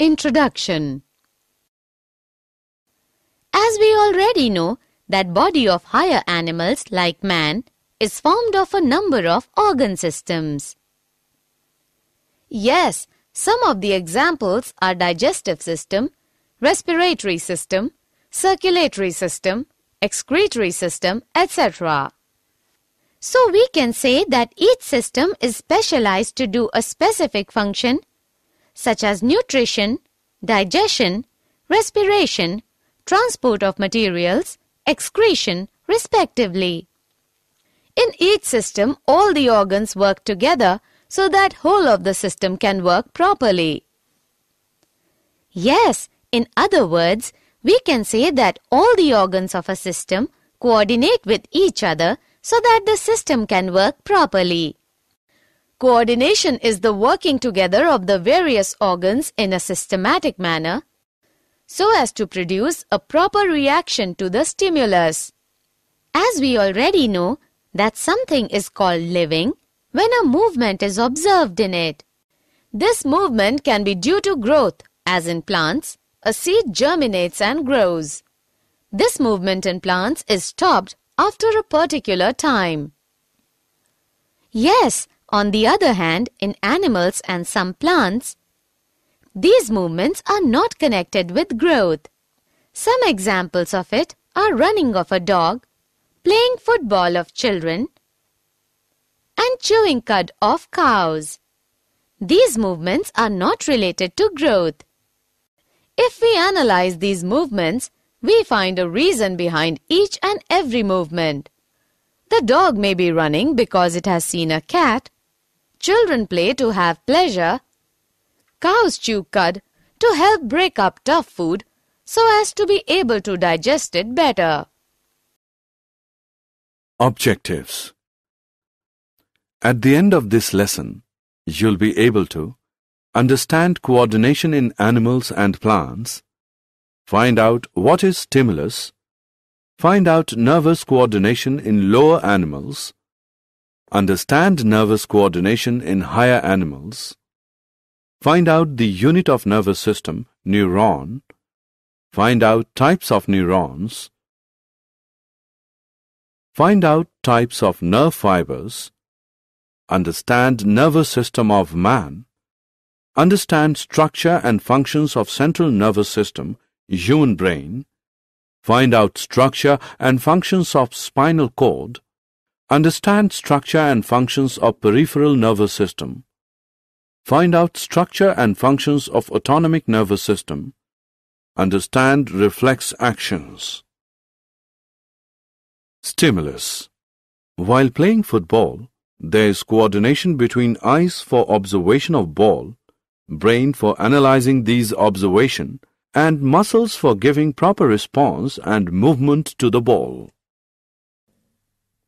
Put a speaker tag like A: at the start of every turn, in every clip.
A: Introduction As we already know that body of higher animals like man is formed of a number of organ systems. Yes, some of the examples are digestive system, respiratory system, circulatory system, excretory system, etc. So we can say that each system is specialized to do a specific function such as nutrition, digestion, respiration, transport of materials, excretion, respectively. In each system, all the organs work together so that whole of the system can work properly. Yes, in other words, we can say that all the organs of a system coordinate with each other so that the system can work properly. Coordination is the working together of the various organs in a systematic manner so as to produce a proper reaction to the stimulus. As we already know that something is called living when a movement is observed in it. This movement can be due to growth, as in plants, a seed germinates and grows. This movement in plants is stopped after a particular time. Yes, on the other hand, in animals and some plants, these movements are not connected with growth. Some examples of it are running of a dog, playing football of children, and chewing cud of cows. These movements are not related to growth. If we analyze these movements, we find a reason behind each and every movement. The dog may be running because it has seen a cat. Children play to have pleasure. Cows chew cud to help break up tough food so as to be able to digest it better.
B: Objectives At the end of this lesson, you'll be able to understand coordination in animals and plants, find out what is stimulus, find out nervous coordination in lower animals, understand nervous coordination in higher animals, find out the unit of nervous system, neuron, find out types of neurons, find out types of nerve fibers, understand nervous system of man, understand structure and functions of central nervous system, human brain, find out structure and functions of spinal cord, understand structure and functions of peripheral nervous system, find out structure and functions of autonomic nervous system, understand reflex actions. Stimulus While playing football, there is coordination between eyes for observation of ball, brain for analyzing these observation, and muscles for giving proper response and movement to the ball.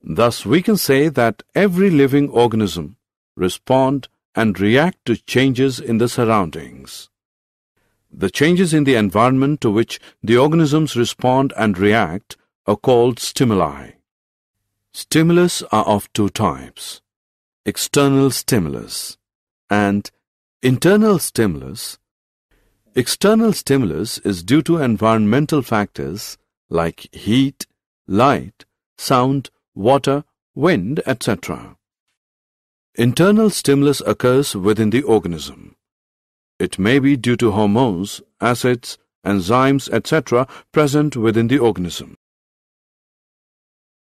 B: Thus we can say that every living organism respond and react to changes in the surroundings. The changes in the environment to which the organisms respond and react are called stimuli. Stimulus are of two types external stimulus and internal stimulus. External stimulus is due to environmental factors like heat, light, sound, water, wind, etc. Internal stimulus occurs within the organism. It may be due to hormones, acids, enzymes, etc. present within the organism.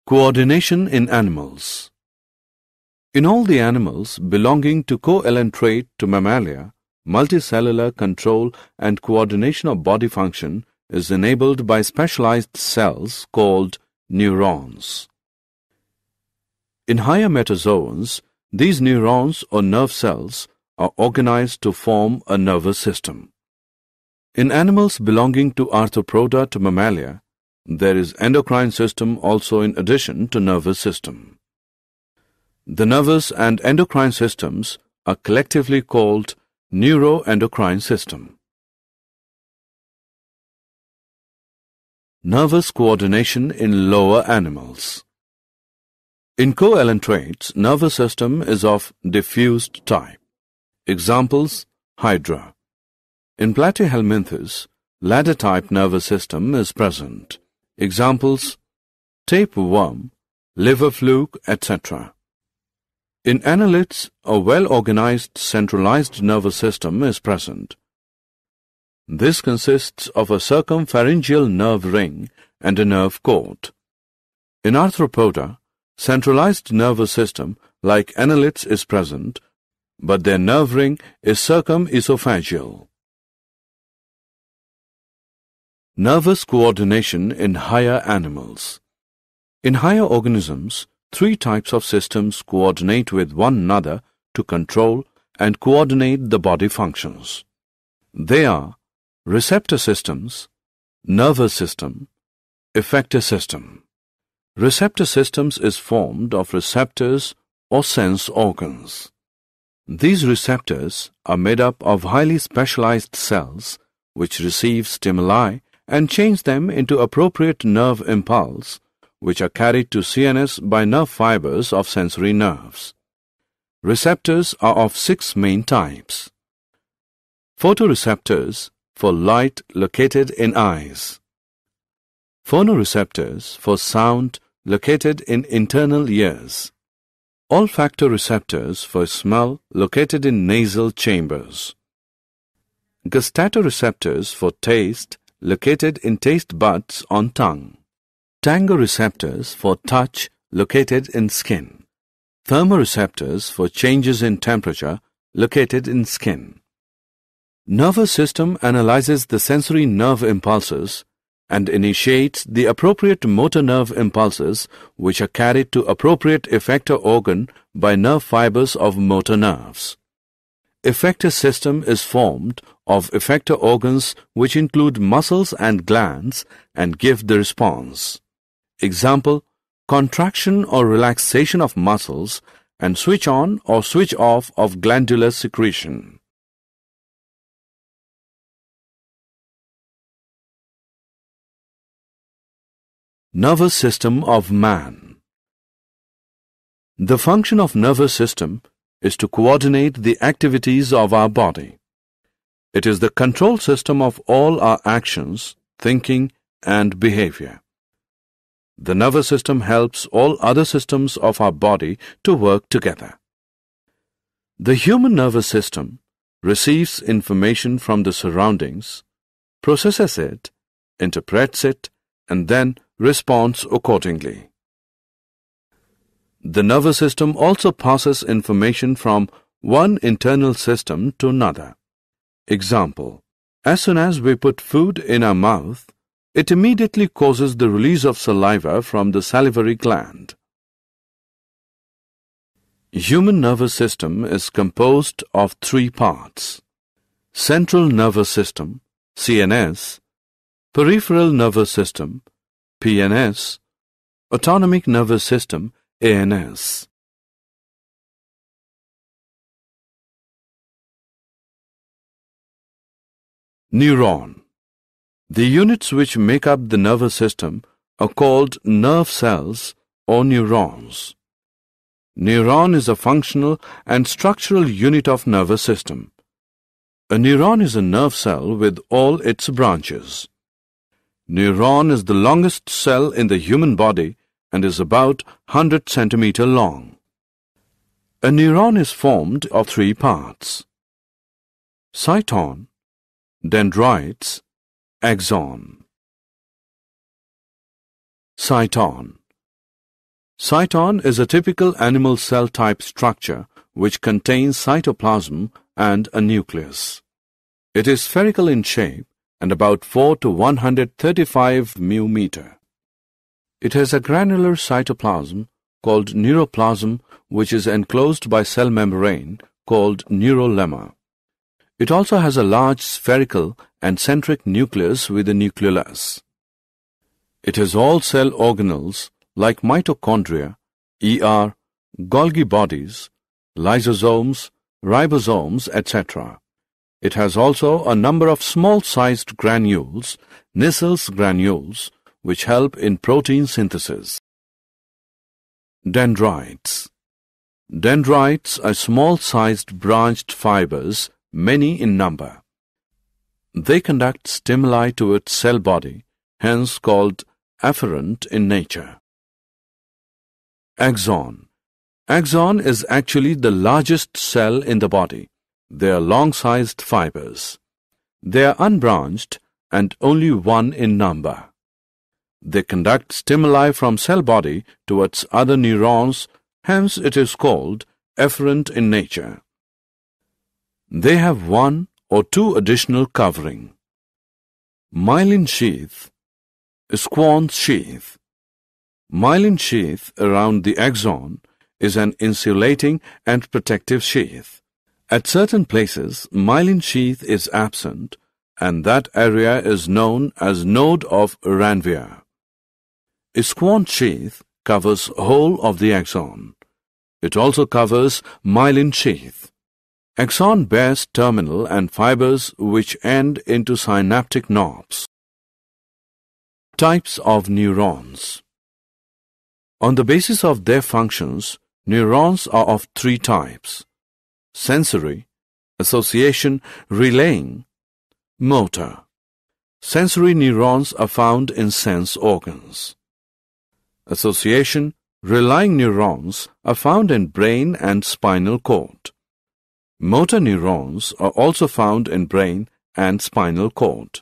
B: Coordination in animals In all the animals belonging to coelenterate to mammalia, multicellular control and coordination of body function is enabled by specialized cells called neurons. In higher metazoans, these neurons or nerve cells are organized to form a nervous system. In animals belonging to Arthropoda to mammalia, there is endocrine system also in addition to nervous system. The nervous and endocrine systems are collectively called neuroendocrine system. Nervous coordination in lower animals. In coelenterates, nervous system is of diffused type. Examples, Hydra. In Platyhelminthes, ladder-type nervous system is present. Examples, tapeworm, liver fluke, etc. In annelids, a well-organized centralized nervous system is present. This consists of a circumpharyngeal nerve ring and a nerve cord. In arthropoda, centralized nervous system like annelids is present, but their nerve ring is circumesophageal. Nervous coordination in higher animals. In higher organisms, three types of systems coordinate with one another to control and coordinate the body functions. They are receptor systems, nervous system, effector system. Receptor systems is formed of receptors or sense organs. These receptors are made up of highly specialized cells which receive stimuli and change them into appropriate nerve impulse which are carried to CNS by nerve fibers of sensory nerves. Receptors are of six main types. Photoreceptors for light located in eyes. Phonoreceptors for sound located in internal ears. Olfactoreceptors for smell located in nasal chambers. Gustatoreceptors for taste located in taste buds on tongue. Tangoreceptors for touch located in skin. Thermoreceptors for changes in temperature located in skin. Nervous system analyzes the sensory nerve impulses and initiates the appropriate motor nerve impulses which are carried to appropriate effector organ by nerve fibers of motor nerves. Effector system is formed of effector organs which include muscles and glands and give the response. Example, contraction or relaxation of muscles and switch on or switch off of glandular secretion. Nervous system of man The function of nervous system is to coordinate the activities of our body. It is the control system of all our actions, thinking, and behavior. The nervous system helps all other systems of our body to work together. The human nervous system receives information from the surroundings, processes it, interprets it, and then responds accordingly. The nervous system also passes information from one internal system to another. Example, as soon as we put food in our mouth, it immediately causes the release of saliva from the salivary gland. Human nervous system is composed of three parts. Central nervous system, CNS, peripheral nervous system, PNS, autonomic nervous system, ANS. Neuron The units which make up the nervous system are called nerve cells or neurons. Neuron is a functional and structural unit of nervous system. A neuron is a nerve cell with all its branches. Neuron is the longest cell in the human body and is about 100 centimeter long. A neuron is formed of three parts. Cyton, dendrites, axon. Cyton Cyton is a typical animal cell type structure which contains cytoplasm and a nucleus. It is spherical in shape and about 4 to 135 mu meter. It has a granular cytoplasm called neuroplasm which is enclosed by cell membrane called neurolemma. It also has a large spherical and centric nucleus with a nucleolus. It has all cell organelles like mitochondria, ER, Golgi bodies, lysosomes, ribosomes, etc. It has also a number of small-sized granules, Nissls granules, which help in protein synthesis. Dendrites Dendrites are small-sized branched fibers, many in number. They conduct stimuli to its cell body, hence called afferent in nature. Axon Axon is actually the largest cell in the body. They are long-sized fibers. They are unbranched and only one in number. They conduct stimuli from cell body towards other neurons, hence it is called efferent in nature. They have one or two additional covering. Myelin sheath, Schwann sheath. Myelin sheath around the axon is an insulating and protective sheath. At certain places, myelin sheath is absent and that area is known as node of Ranvier. Schwann sheath covers whole of the axon. It also covers myelin sheath. Axon bears terminal and fibers which end into synaptic knobs. Types of neurons On the basis of their functions, neurons are of three types. Sensory, association, relaying, motor. Sensory neurons are found in sense organs. Association, relaying neurons are found in brain and spinal cord. Motor neurons are also found in brain and spinal cord.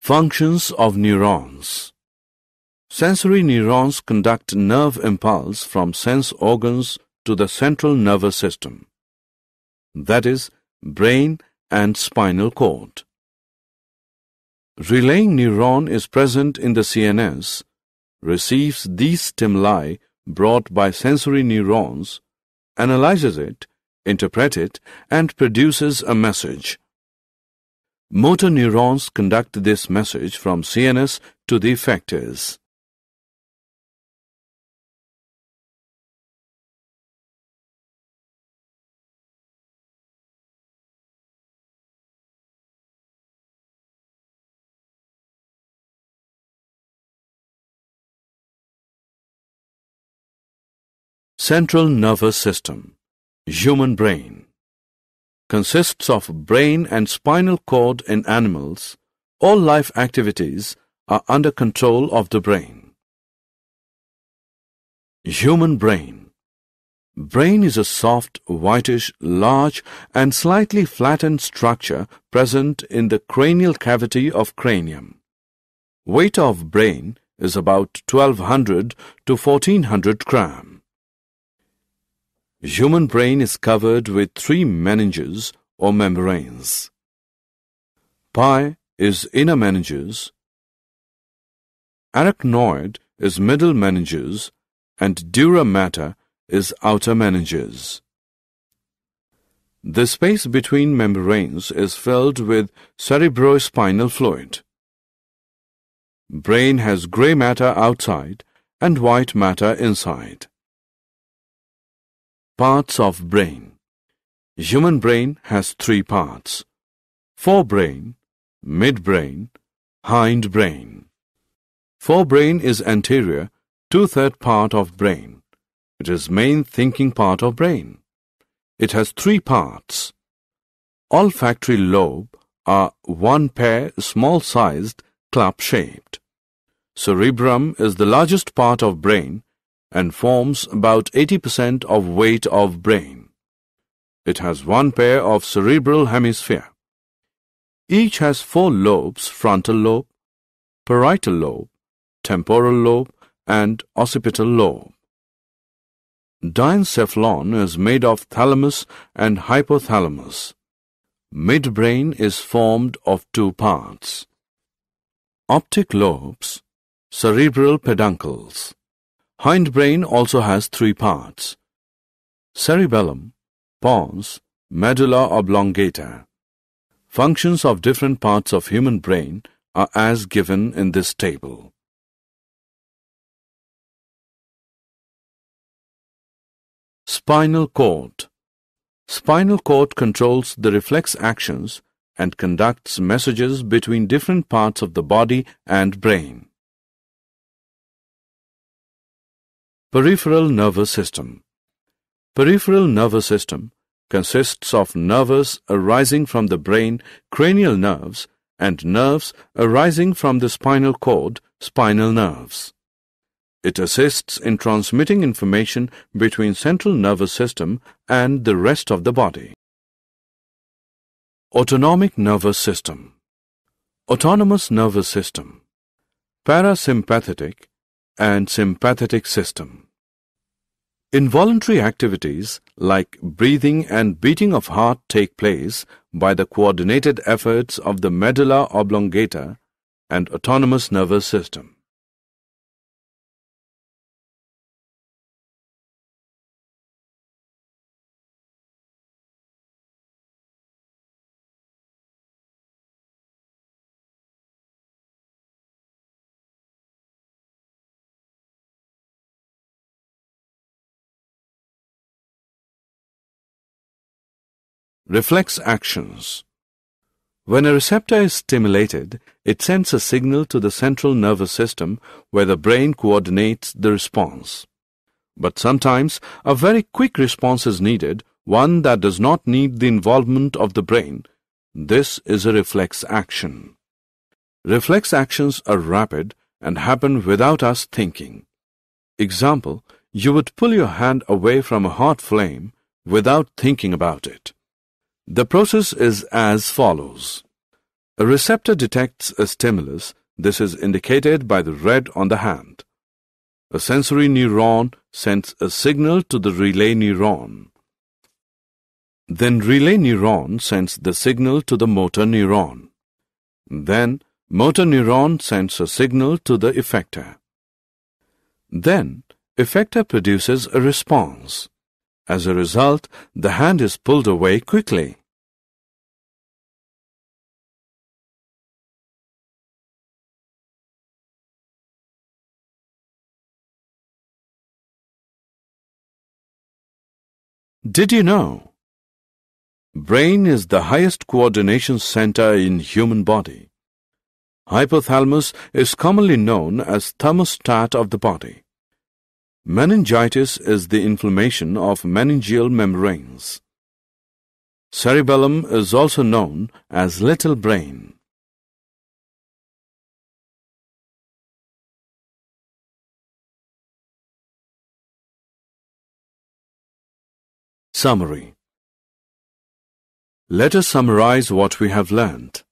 B: Functions of neurons Sensory neurons conduct nerve impulse from sense organs to the central nervous system, that is, brain and spinal cord. Relaying neuron is present in the CNS, receives these stimuli brought by sensory neurons analyzes it, interprets it, and produces a message. Motor neurons conduct this message from CNS to the effectors. Central Nervous System Human Brain Consists of brain and spinal cord in animals. All life activities are under control of the brain. Human Brain Brain is a soft, whitish, large and slightly flattened structure present in the cranial cavity of cranium. Weight of brain is about 1200 to 1400 gram. Human brain is covered with three meninges or membranes. Pia is inner meninges, arachnoid is middle meninges, and dura mater is outer meninges. The space between membranes is filled with cerebrospinal fluid. Brain has gray matter outside and white matter inside. Parts of brain. Human brain has three parts. Forebrain, midbrain, hindbrain. Forebrain is anterior, two-third part of brain. It is main thinking part of brain. It has three parts. Olfactory lobe are one pair small-sized, club-shaped. Cerebrum is the largest part of brain and forms about 80% of weight of brain. It has one pair of cerebral hemisphere. Each has four lobes, frontal lobe, parietal lobe, temporal lobe, and occipital lobe. Diencephalon is made of thalamus and hypothalamus. Midbrain is formed of two parts. Optic lobes, cerebral peduncles. Hindbrain also has three parts. Cerebellum, pons, medulla oblongata. Functions of different parts of human brain are as given in this table. Spinal cord Spinal cord controls the reflex actions and conducts messages between different parts of the body and brain. Peripheral nervous system. Peripheral nervous system consists of nerves arising from the brain, cranial nerves, and nerves arising from the spinal cord, spinal nerves. It assists in transmitting information between central nervous system and the rest of the body. Autonomic nervous system Autonomous nervous system Parasympathetic and sympathetic system Involuntary activities like breathing and beating of heart take place by the coordinated efforts of the medulla oblongata and autonomous nervous system. Reflex actions. When a receptor is stimulated, it sends a signal to the central nervous system where the brain coordinates the response. But sometimes a very quick response is needed, one that does not need the involvement of the brain. This is a reflex action. Reflex actions are rapid and happen without us thinking. Example, you would pull your hand away from a hot flame without thinking about it. The process is as follows. A receptor detects a stimulus. This is indicated by the red on the hand. A sensory neuron sends a signal to the relay neuron. Then relay neuron sends the signal to the motor neuron. Then motor neuron sends a signal to the effector. Then effector produces a response. As a result, the hand is pulled away quickly. Did you know? Brain is the highest coordination center in human body. Hypothalamus is commonly known as thermostat of the body. Meningitis is the inflammation of meningeal membranes. Cerebellum is also known as little brain. Summary Let us summarize what we have learned.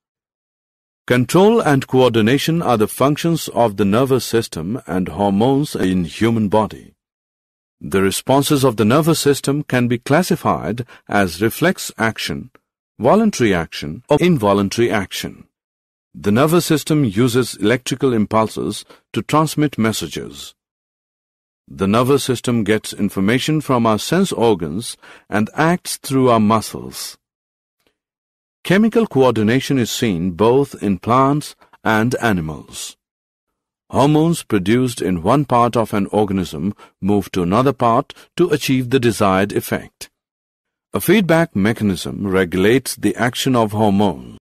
B: Control and coordination are the functions of the nervous system and hormones in human body. The responses of the nervous system can be classified as reflex action, voluntary action, or involuntary action. The nervous system uses electrical impulses to transmit messages. The nervous system gets information from our sense organs and acts through our muscles. Chemical coordination is seen both in plants and animals. Hormones produced in one part of an organism move to another part to achieve the desired effect. A feedback mechanism regulates the action of hormones.